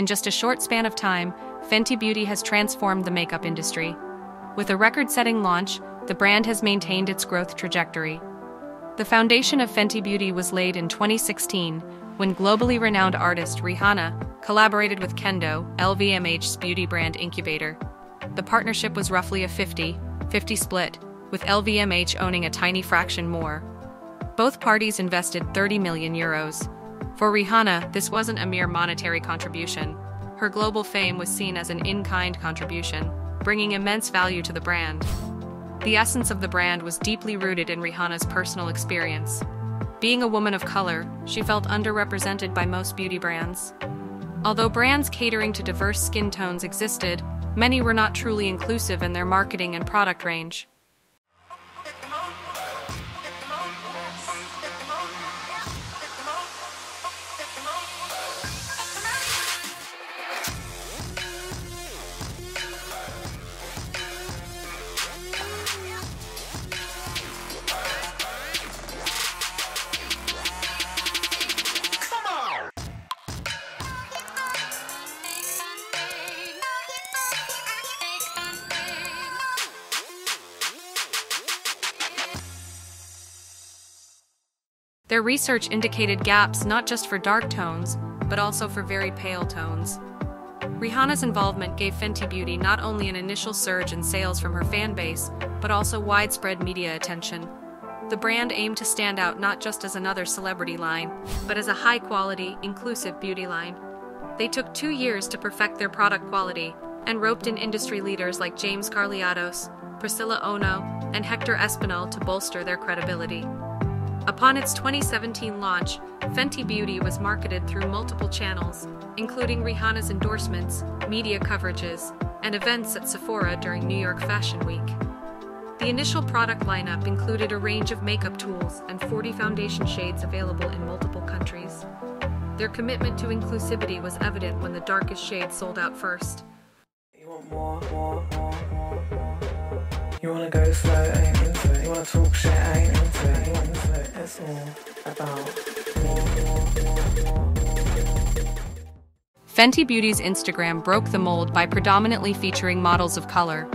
In just a short span of time, Fenty Beauty has transformed the makeup industry. With a record setting launch, the brand has maintained its growth trajectory. The foundation of Fenty Beauty was laid in 2016 when globally renowned artist Rihanna collaborated with Kendo, LVMH's beauty brand incubator. The partnership was roughly a 50 50 split, with LVMH owning a tiny fraction more. Both parties invested 30 million euros. For Rihanna, this wasn't a mere monetary contribution. Her global fame was seen as an in kind contribution, bringing immense value to the brand. The essence of the brand was deeply rooted in Rihanna's personal experience. Being a woman of color, she felt underrepresented by most beauty brands. Although brands catering to diverse skin tones existed, many were not truly inclusive in their marketing and product range. Their research indicated gaps not just for dark tones, but also for very pale tones. Rihanna's involvement gave Fenty Beauty not only an initial surge in sales from her fan base, but also widespread media attention. The brand aimed to stand out not just as another celebrity line, but as a high quality, inclusive beauty line. They took two years to perfect their product quality and roped in industry leaders like James Kaliardos, Priscilla Ono, and Hector Espinal to bolster their credibility. Upon its 2017 launch, Fenty Beauty was marketed through multiple channels, including Rihanna's endorsements, media coverages, and events at Sephora during New York Fashion Week. The initial product lineup included a range of makeup tools and 40 foundation shades available in multiple countries. Their commitment to inclusivity was evident when the darkest shade sold out first. You want more, more, more, more. You wanna go slow, wanna talk shit, ain't into it. Want into it. It's all about more, more, more. Fenty Beauty's Instagram broke the mold by predominantly featuring models of color.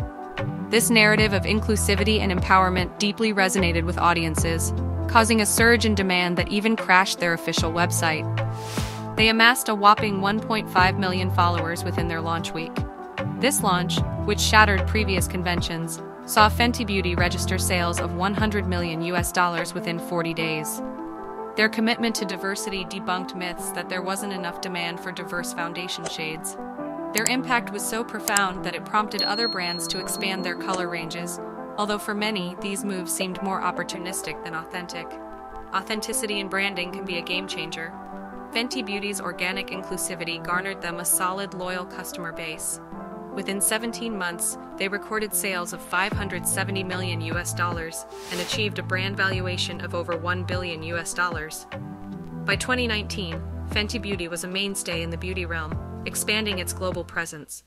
This narrative of inclusivity and empowerment deeply resonated with audiences, causing a surge in demand that even crashed their official website. They amassed a whopping 1.5 million followers within their launch week. This launch, which shattered previous conventions, saw Fenty Beauty register sales of 100 million US dollars within 40 days. Their commitment to diversity debunked myths that there wasn't enough demand for diverse foundation shades. Their impact was so profound that it prompted other brands to expand their color ranges, although for many, these moves seemed more opportunistic than authentic. Authenticity in branding can be a game changer. Fenty Beauty's organic inclusivity garnered them a solid, loyal customer base. Within 17 months, they recorded sales of 570 million US dollars and achieved a brand valuation of over 1 billion US dollars. By 2019, Fenty Beauty was a mainstay in the beauty realm, expanding its global presence.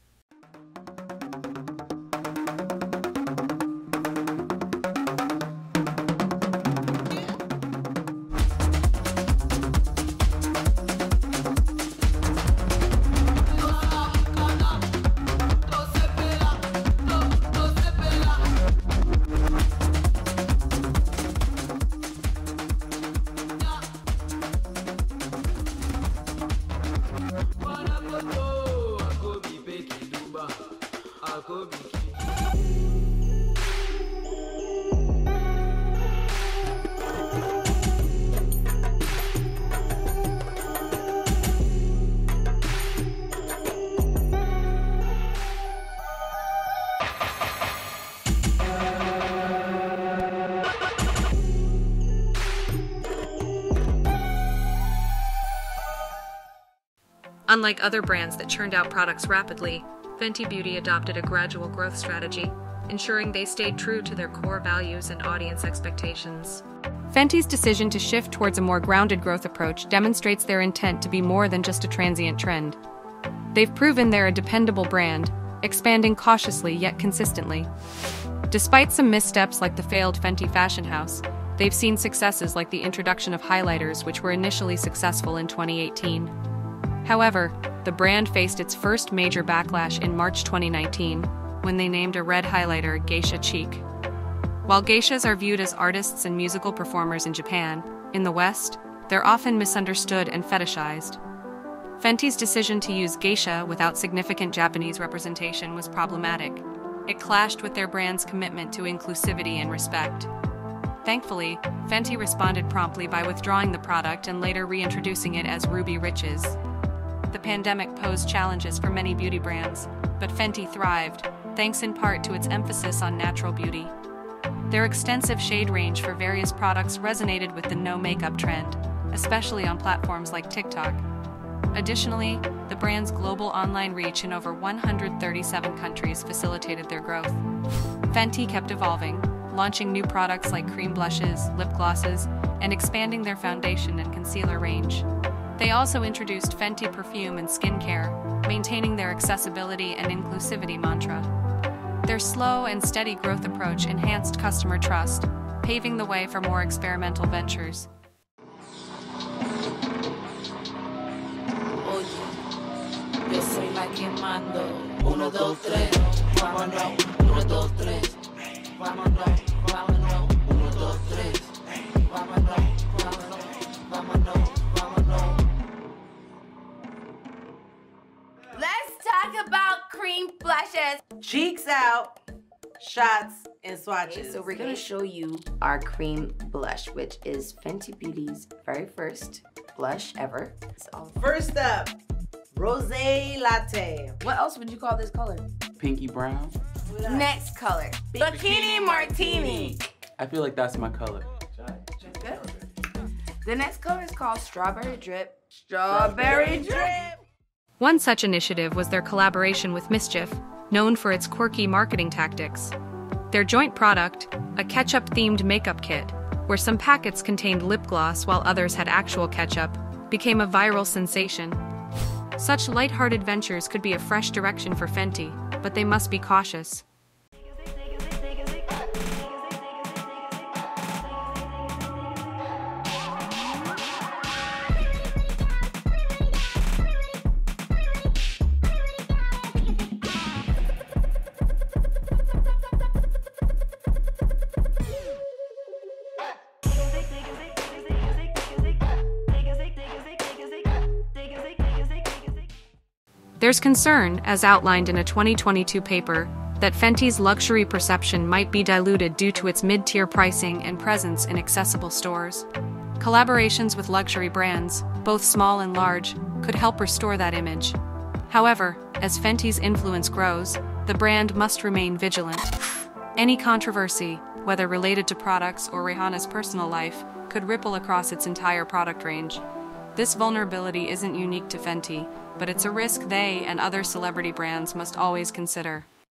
Unlike other brands that churned out products rapidly, Fenty Beauty adopted a gradual growth strategy, ensuring they stayed true to their core values and audience expectations. Fenty's decision to shift towards a more grounded growth approach demonstrates their intent to be more than just a transient trend. They've proven they're a dependable brand, expanding cautiously yet consistently. Despite some missteps like the failed Fenty Fashion House, they've seen successes like the introduction of highlighters, which were initially successful in 2018. However, the brand faced its first major backlash in March 2019 when they named a red highlighter Geisha Cheek. While geishas are viewed as artists and musical performers in Japan, in the West, they're often misunderstood and fetishized. Fenty's decision to use geisha without significant Japanese representation was problematic. It clashed with their brand's commitment to inclusivity and respect. Thankfully, Fenty responded promptly by withdrawing the product and later reintroducing it as Ruby Riches. The pandemic posed challenges for many beauty brands, but Fenty thrived, thanks in part to its emphasis on natural beauty. Their extensive shade range for various products resonated with the no makeup trend, especially on platforms like TikTok. Additionally, the brand's global online reach in over 137 countries facilitated their growth. Fenty kept evolving, launching new products like cream blushes, lip glosses, and expanding their foundation and concealer range. They also introduced Fenty perfume and skincare, maintaining their accessibility and inclusivity mantra. Their slow and steady growth approach enhanced customer trust, paving the way for more experimental ventures. Yo soy la. Talk about cream blushes. Cheeks out, shots, and swatches. So we're gonna show you our cream blush, which is Fenty Beauty's very first blush ever. It's all First up, Rose Latte. What else would you call this color? Pinky brown. Next color, Bikini Martini. I feel like that's my color. Good. The next color is called Strawberry Drip. Strawberry Drip. One such initiative was their collaboration with MSCHF, known for its quirky marketing tactics. Their joint product, a ketchup themed makeup kit, where some packets contained lip gloss while others had actual ketchup, became a viral sensation. Such light-hearted ventures could be a fresh direction for Fenty, but they must be cautious. There's concern, as outlined in a 2022 paper, that Fenty's luxury perception might be diluted due to its mid tier pricing and presence in accessible stores. Collaborations with luxury brands, both small and large, could help restore that image. However, as Fenty's influence grows, the brand must remain vigilant. Any controversy, whether related to products or Rihanna's personal life, could ripple across its entire product range. This vulnerability isn't unique to Fenty, but it's a risk they and other celebrity brands must always consider.